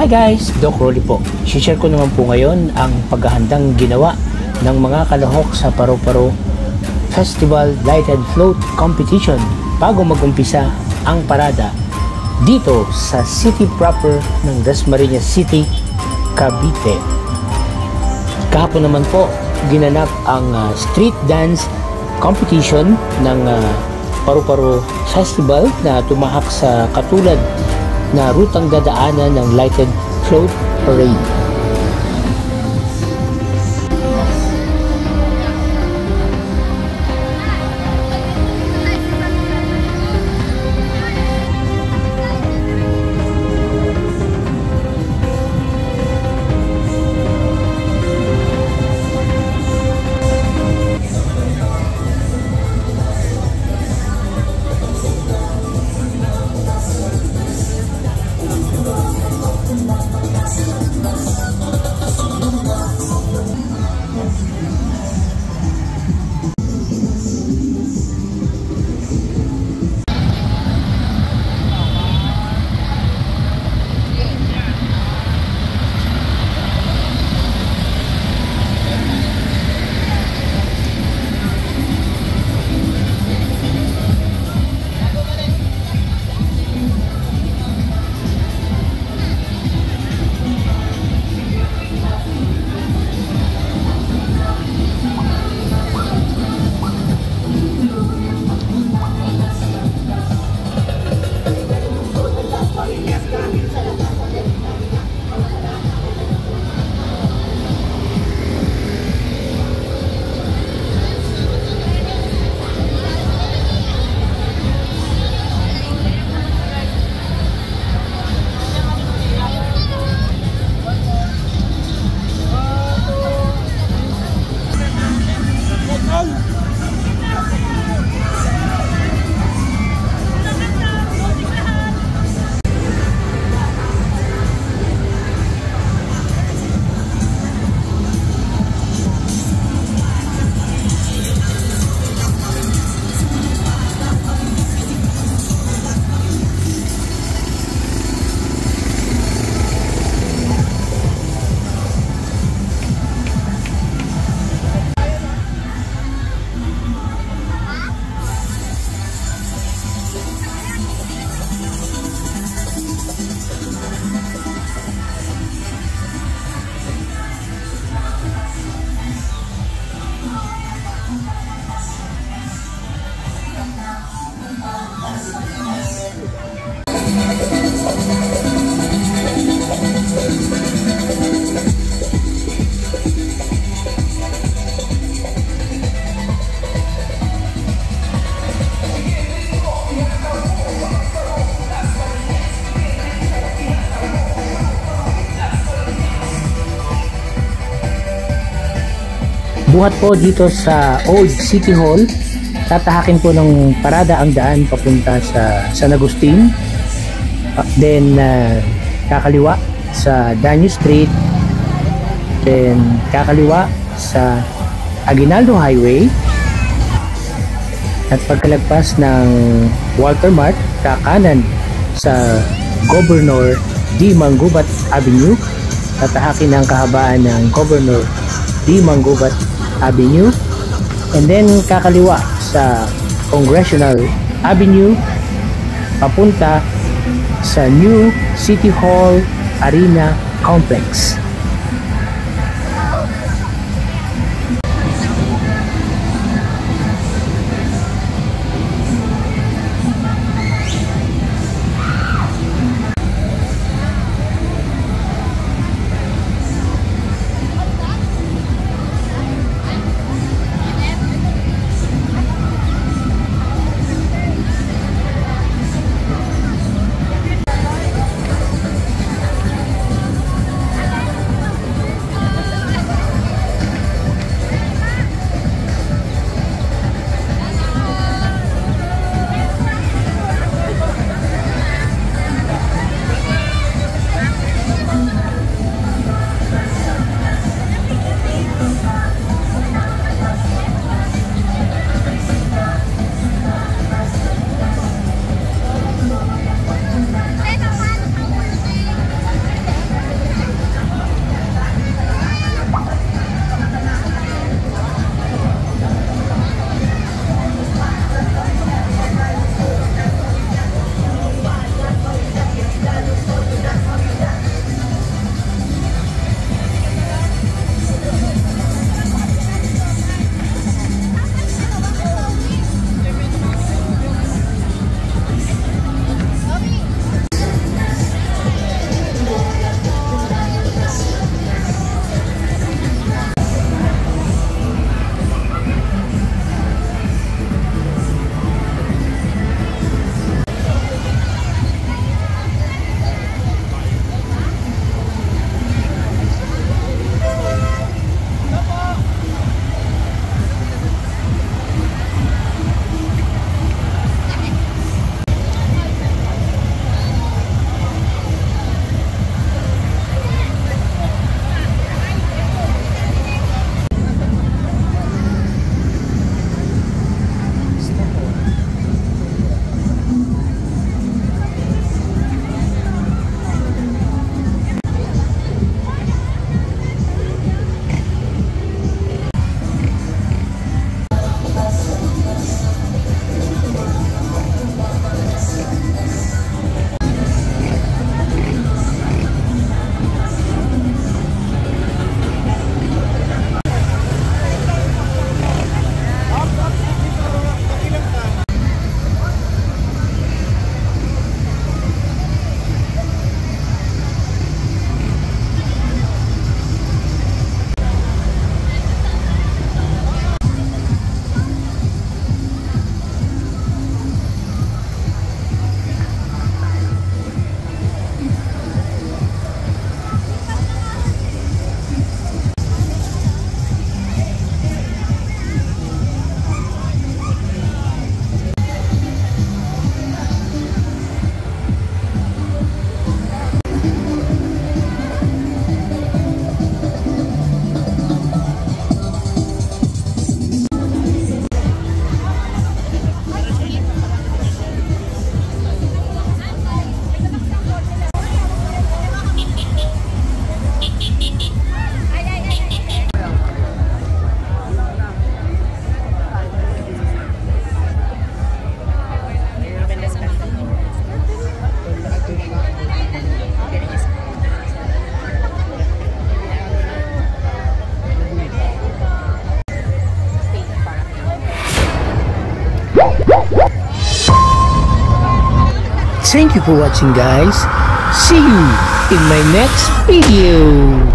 Hi guys! Doc Rolly po. Share ko naman po ngayon ang paghahandang ginawa ng mga kalahok sa Paro-Paro Festival Light and Float Competition bago magumpisa ang parada dito sa city proper ng Dasmariñas City, Cavite. Kahapon naman po, ginanap ang uh, street dance competition ng uh, Paru-Paro Festival na tumahak sa katulad na rutang dadaanan ng Lighted Float Parade. Buhat po dito sa Old City Hall. Tatahakin po ng parada ang daan papunta sa San Agustin. Uh, then uh, kakaliwa sa Danyo Street. Then kakaliwa sa Aguinaldo Highway. At pagkalagpas ng Walter Mart, kakanan sa Governor D. Mangubat Avenue. Tatahakin ang kahabaan ng Governor D. Mangubat Avenue and then kakaliwa sa Congressional Avenue papunta sa New City Hall Arena Complex. Thank you for watching guys. See you in my next video.